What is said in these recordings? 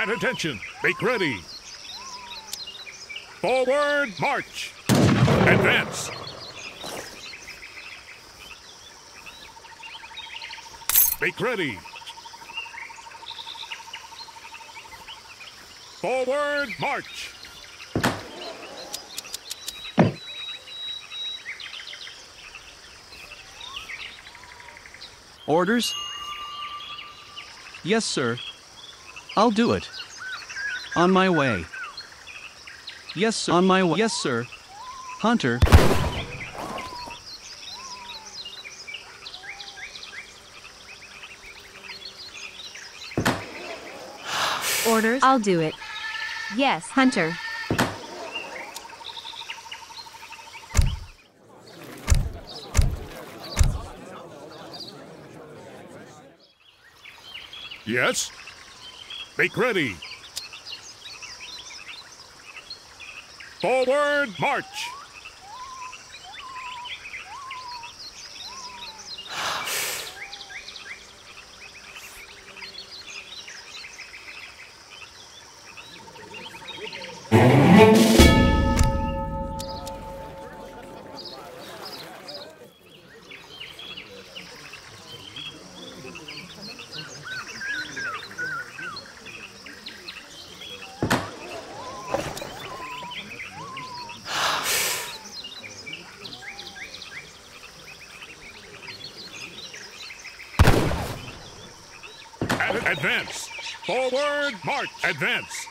At attention, make ready. Forward, march. Advance. Make ready. Forward, march. Orders? Yes, sir. I'll do it. On my way. Yes, sir. On my way. Yes, sir. Hunter. Orders? I'll do it. yes. Hunter. Yes? Make ready. Forward, march. Ad- Advance. Forward, march. Advance.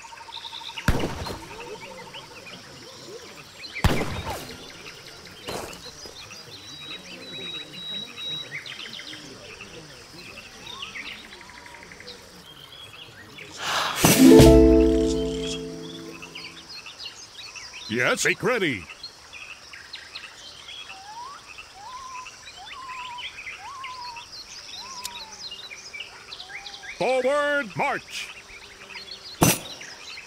Yes, make ready. Forward, march.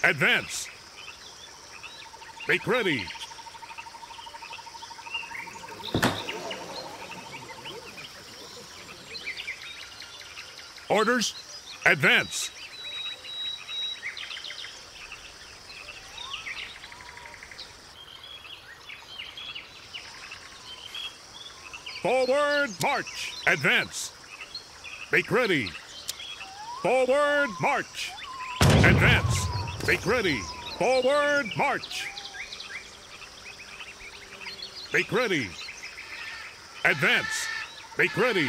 Advance. Make ready. Orders, advance. Forward, march. Advance. Make ready. Forward, march. Advance. Make ready. Forward, march. Make ready. Advance. Make ready.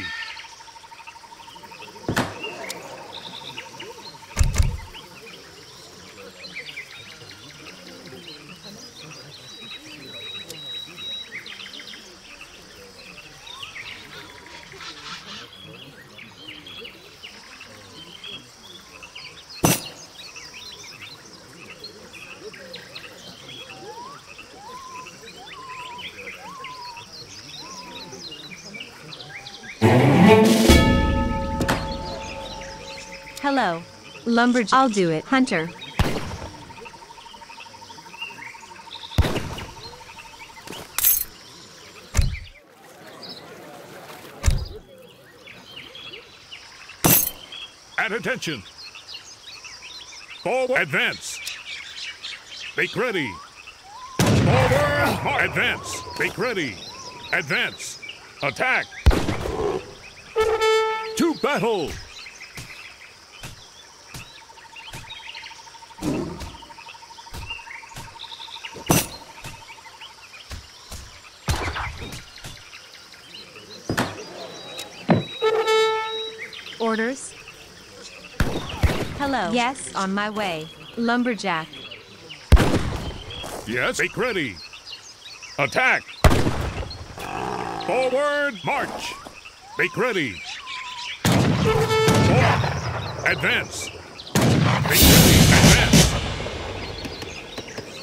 Hello. Lumberjack. I'll do it. Hunter. At attention. Forward, advance. Make ready. Forward. Advance. Make ready. Advance. Attack. To battle. Orders? Hello. Yes. On my way. Lumberjack. Yes, make ready. Attack. Forward, march. Make ready. Forward. Advance. Make ready. Advance.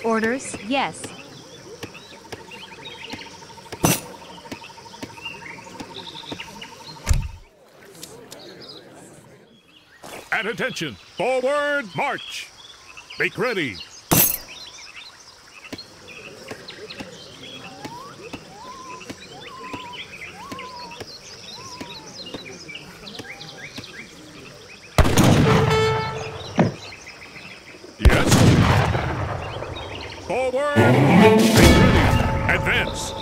Orders? Yes. And attention, forward march. Make ready. Yes. Forward march. Make ready. Advance.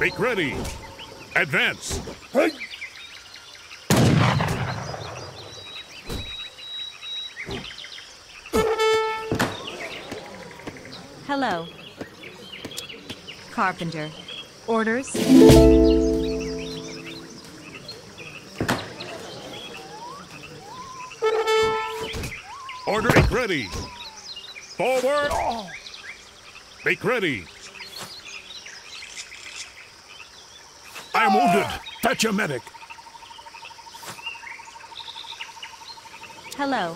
Make ready. Advance. Hey. Hello. Carpenter. Orders? Order! Make ready! Forward! Make ready! I am wounded! Fetch a medic! Hello.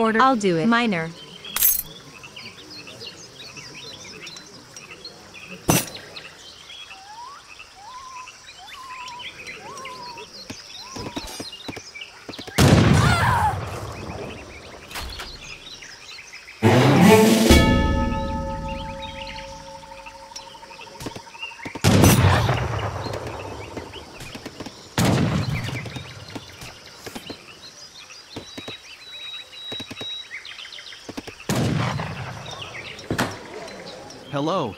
Order. I'll do it. Miner. Hello.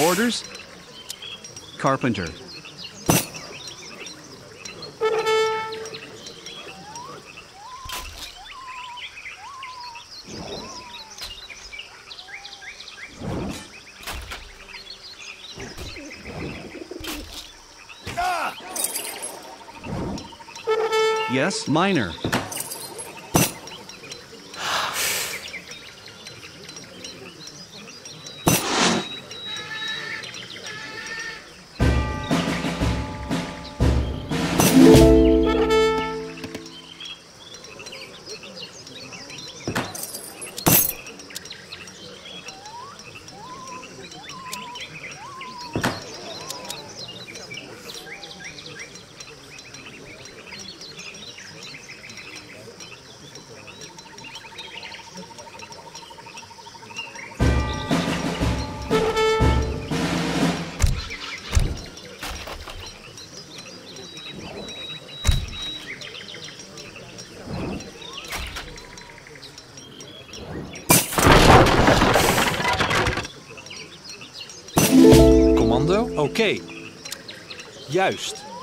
Orders? Carpenter. Yes, miner. Oké. Juist.